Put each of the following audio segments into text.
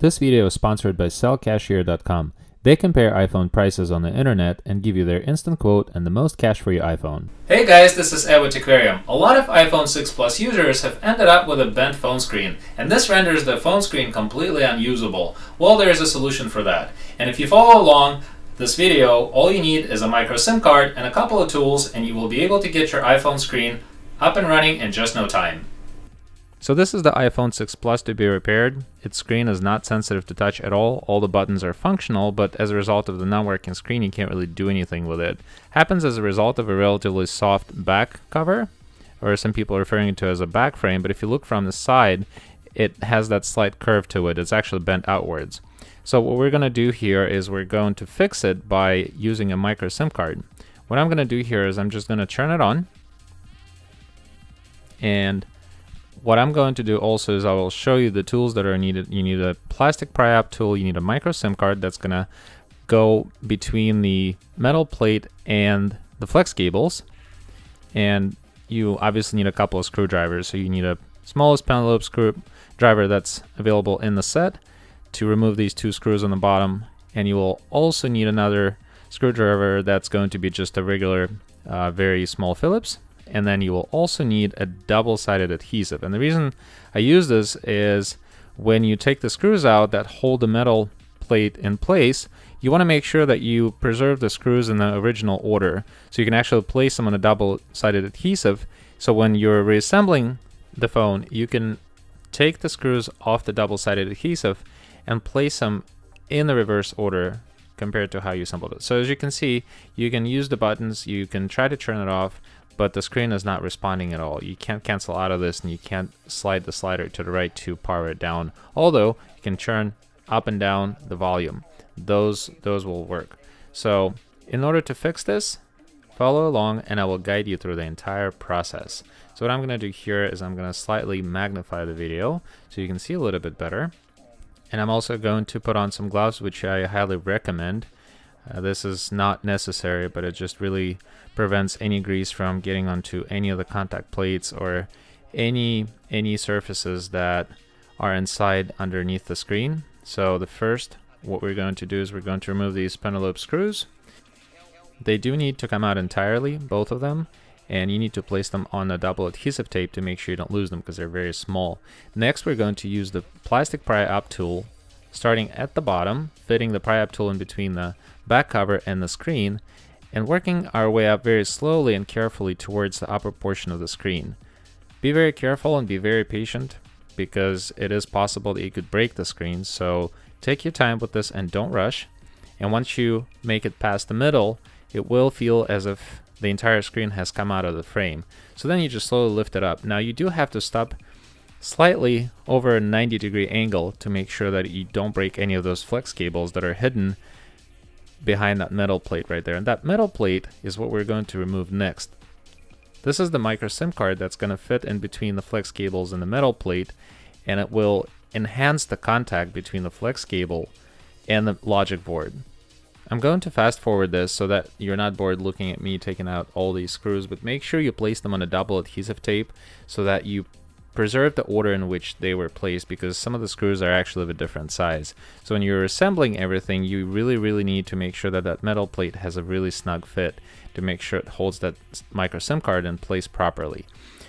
This video is sponsored by cellcashier.com. They compare iPhone prices on the internet and give you their instant quote and the most cash for your iPhone. Hey guys, this is Edward Techvarium. A lot of iPhone 6 Plus users have ended up with a bent phone screen, and this renders the phone screen completely unusable. Well, there is a solution for that. And if you follow along this video, all you need is a micro SIM card and a couple of tools, and you will be able to get your iPhone screen up and running in just no time. So this is the iPhone 6 Plus to be repaired. Its screen is not sensitive to touch at all. All the buttons are functional, but as a result of the not working screen, you can't really do anything with it. Happens as a result of a relatively soft back cover, or some people are referring to as a back frame, but if you look from the side, it has that slight curve to it. It's actually bent outwards. So what we're going to do here is we're going to fix it by using a micro SIM card. What I'm going to do here is I'm just going to turn it on and what I'm going to do also is I will show you the tools that are needed. You need a plastic pry-up tool, you need a micro SIM card that's to go between the metal plate and the flex cables. And you obviously need a couple of screwdrivers. So you need a smallest pentalobe screwdriver that's available in the set to remove these two screws on the bottom. And you will also need another screwdriver that's going to be just a regular, uh, very small Phillips and then you will also need a double-sided adhesive. And the reason I use this is when you take the screws out that hold the metal plate in place, you want to make sure that you preserve the screws in the original order. So you can actually place them on a double-sided adhesive. So when you're reassembling the phone, you can take the screws off the double-sided adhesive and place them in the reverse order compared to how you assembled it. So as you can see, you can use the buttons, you can try to turn it off, but the screen is not responding at all. You can't cancel out of this and you can't slide the slider to the right to power it down. Although you can turn up and down the volume. Those, those will work. So in order to fix this, follow along and I will guide you through the entire process. So what I'm going to do here is I'm going to slightly magnify the video so you can see a little bit better. And I'm also going to put on some gloves, which I highly recommend. Uh, this is not necessary, but it just really prevents any grease from getting onto any of the contact plates or any any surfaces that are inside underneath the screen. So the first, what we're going to do is we're going to remove these pentalobe screws. They do need to come out entirely, both of them, and you need to place them on a double adhesive tape to make sure you don't lose them because they're very small. Next, we're going to use the plastic pry-up tool, starting at the bottom, fitting the pry-up tool in between the back cover and the screen, and working our way up very slowly and carefully towards the upper portion of the screen. Be very careful and be very patient because it is possible that you could break the screen, so take your time with this and don't rush. And once you make it past the middle, it will feel as if the entire screen has come out of the frame. So then you just slowly lift it up. Now you do have to stop slightly over a 90 degree angle to make sure that you don't break any of those flex cables that are hidden behind that metal plate right there. And that metal plate is what we're going to remove next. This is the micro SIM card that's going to fit in between the flex cables and the metal plate, and it will enhance the contact between the flex cable and the logic board. I'm going to fast forward this so that you're not bored looking at me taking out all these screws, but make sure you place them on a double adhesive tape so that you preserve the order in which they were placed because some of the screws are actually of a different size. So when you're assembling everything, you really, really need to make sure that that metal plate has a really snug fit to make sure it holds that micro SIM card in place properly.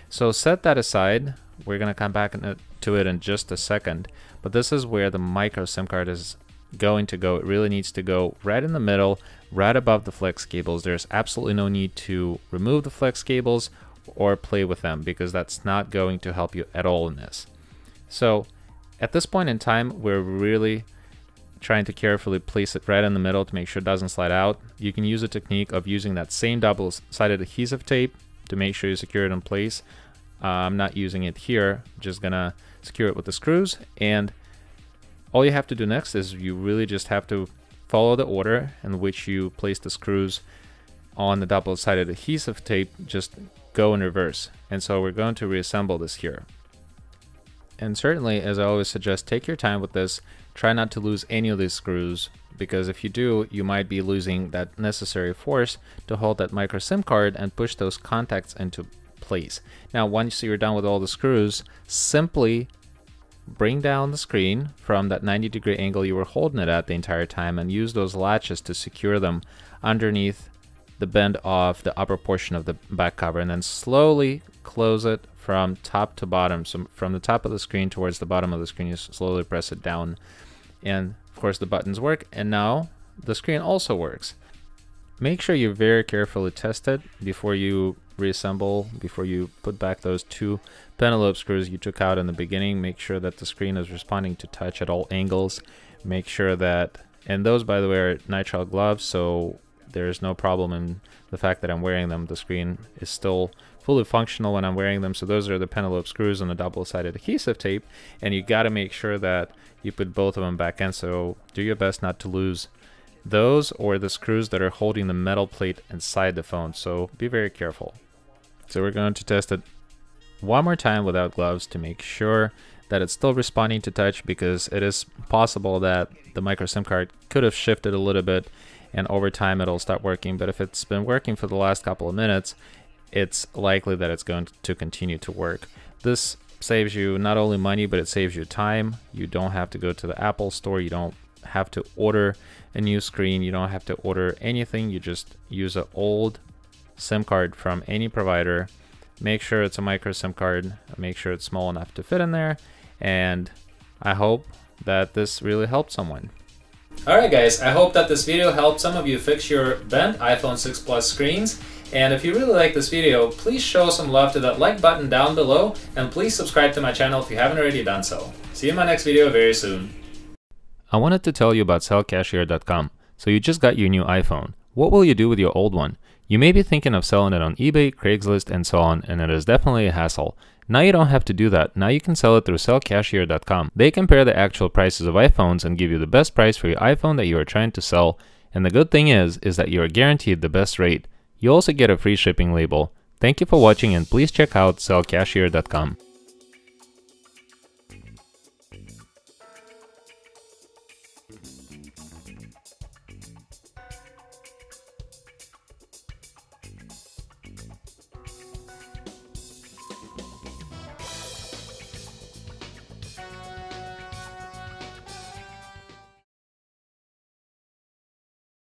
So set that aside. We're going to come back to it in just a second. But this is where the micro SIM card is going to go. It really needs to go right in the middle, right above the flex cables. There's absolutely no need to remove the flex cables or play with them because that's not going to help you at all in this. So at this point in time, we're really trying to carefully place it right in the middle to make sure it doesn't slide out. You can use a technique of using that same double-sided adhesive tape to make sure you secure it in place. Uh, I'm not using it here, just gonna secure it with the screws and all you have to do next is you really just have to follow the order in which you place the screws on the double-sided adhesive tape just go in reverse. And so we're going to reassemble this here. And certainly, as I always suggest, take your time with this. Try not to lose any of these screws because if you do, you might be losing that necessary force to hold that micro SIM card and push those contacts into place. Now once you're done with all the screws, simply bring down the screen from that 90 degree angle you were holding it at the entire time and use those latches to secure them underneath the bend of the upper portion of the back cover and then slowly close it from top to bottom. So from the top of the screen towards the bottom of the screen, you slowly press it down. And of course the buttons work. And now the screen also works. Make sure you very carefully test it before you reassemble, before you put back those two pentalobe screws you took out in the beginning. Make sure that the screen is responding to touch at all angles. Make sure that, and those by the way are nitrile gloves, so there's no problem in the fact that I'm wearing them. The screen is still fully functional when I'm wearing them. So those are the pentalobe screws and the double-sided adhesive tape. And you got to make sure that you put both of them back in. So do your best not to lose those or the screws that are holding the metal plate inside the phone. So be very careful. So we're going to test it one more time without gloves to make sure that it's still responding to touch because it is possible that the micro SIM card could have shifted a little bit and over time it'll start working. But if it's been working for the last couple of minutes, it's likely that it's going to continue to work. This saves you not only money, but it saves you time. You don't have to go to the Apple store. You don't have to order a new screen. You don't have to order anything. You just use an old SIM card from any provider. Make sure it's a micro SIM card. Make sure it's small enough to fit in there. And I hope that this really helped someone. Alright guys, I hope that this video helped some of you fix your bent iPhone 6 Plus screens. And if you really like this video, please show some love to that like button down below and please subscribe to my channel if you haven't already done so. See you in my next video very soon. I wanted to tell you about cellcashier.com. So you just got your new iPhone. What will you do with your old one? You may be thinking of selling it on eBay, Craigslist, and so on, and it is definitely a hassle. Now you don't have to do that. Now you can sell it through cellcashier.com. They compare the actual prices of iPhones and give you the best price for your iPhone that you are trying to sell. And the good thing is, is that you are guaranteed the best rate. You also get a free shipping label. Thank you for watching and please check out cellcashier.com.